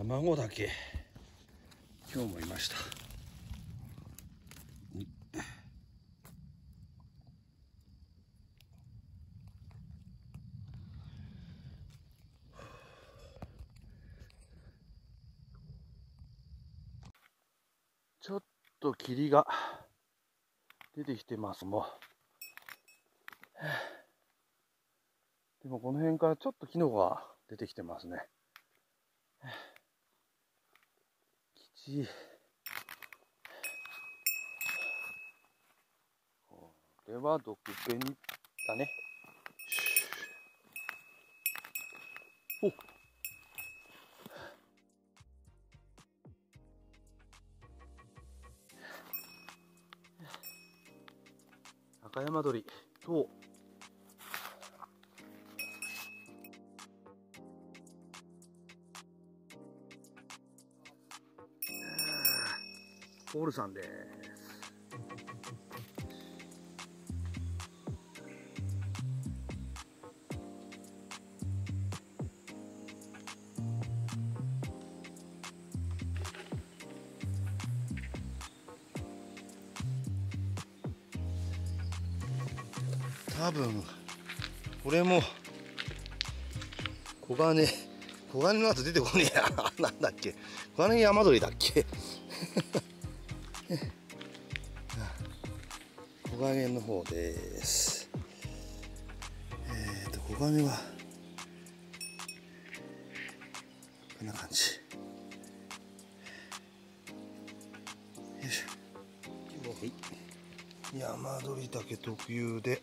卵だけ。今日もいました。ちょっと霧が出てきてますも。でもこの辺からちょっとキノコが出てきてますね。きちこれは毒ペニだね。お。赤山鳥とポールさんです。多分これも黄金黄金の後出てこねえや。なんだっけ。黄金山鳥だっけ。黄金の方です。えっ、ー、と黄金はこんな感じ。よいしょ。はい。山鳥岳特有で。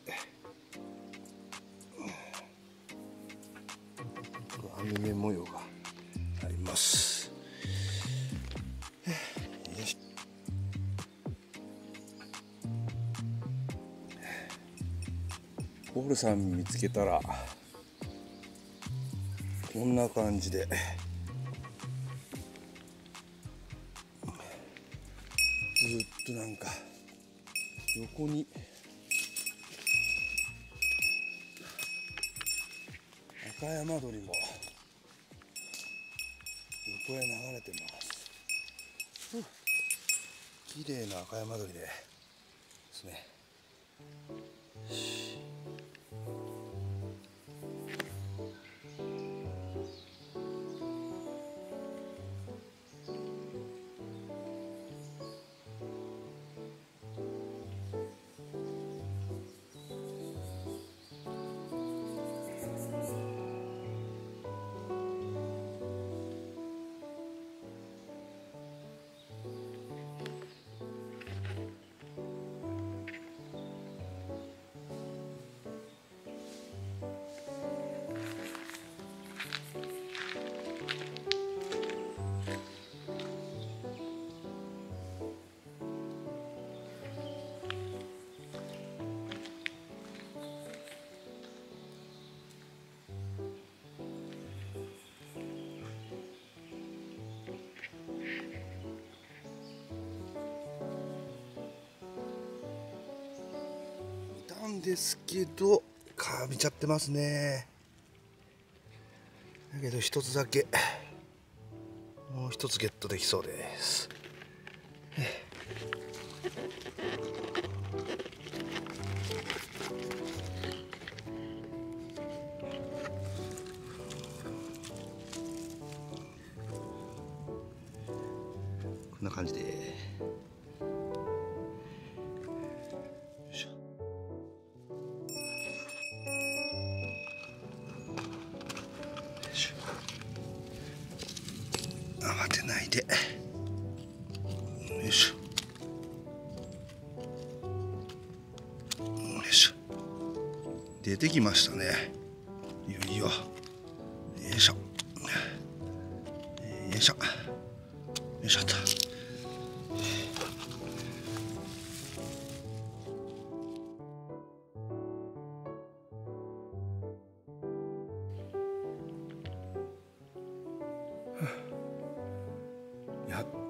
網目模様がポールさん見つけたらこんな感じで。ずっとなんか横に赤山鳥も横へ流れてます。綺麗な赤山鳥でですね。んですけどかびちゃってますね。だけど一つだけ。もう一つゲットできそうです。こんな感じで。ないで。よいしょ。よいしょ。出てきましたね。いよいよ。よいしょ。よいしょ。よいしょっと。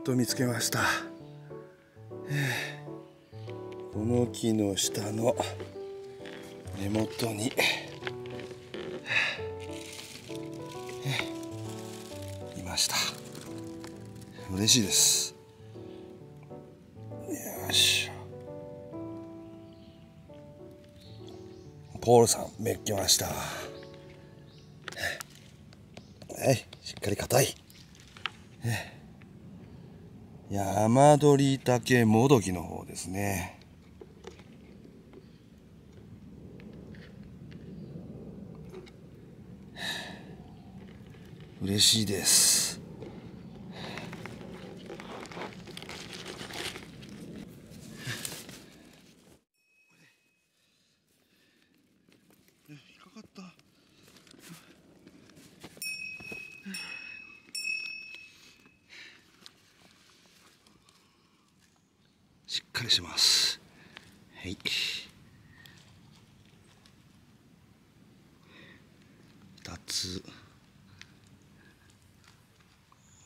と見つけました、えーこの木の下の根元に、えーいました。嬉しいです。よしポールさんめっけました。はいしっかり硬い。山鳥竹もどきの方ですね。嬉しいです引っかかったしっかりします。はい。2つ。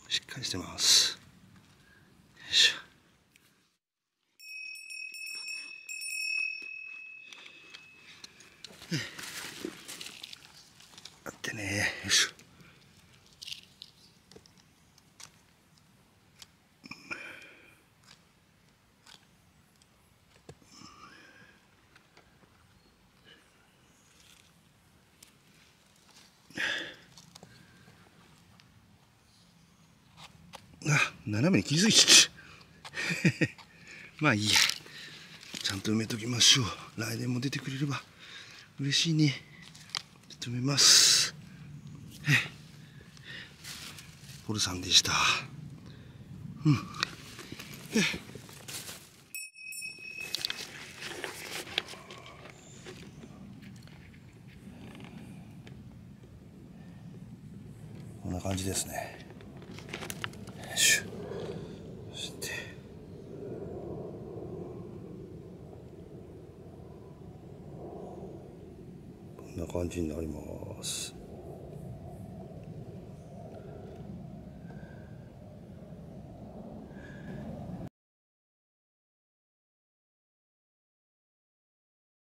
しっかりしてますよいしょあってねよいしょあ斜めに気づいちゃった まあいいや。ちゃんと埋めときましょう。来年も出てくれれば。嬉しいね。止めます。ポルさんでした。うん。こんな感じですねよいしょそしてこんな感じになります。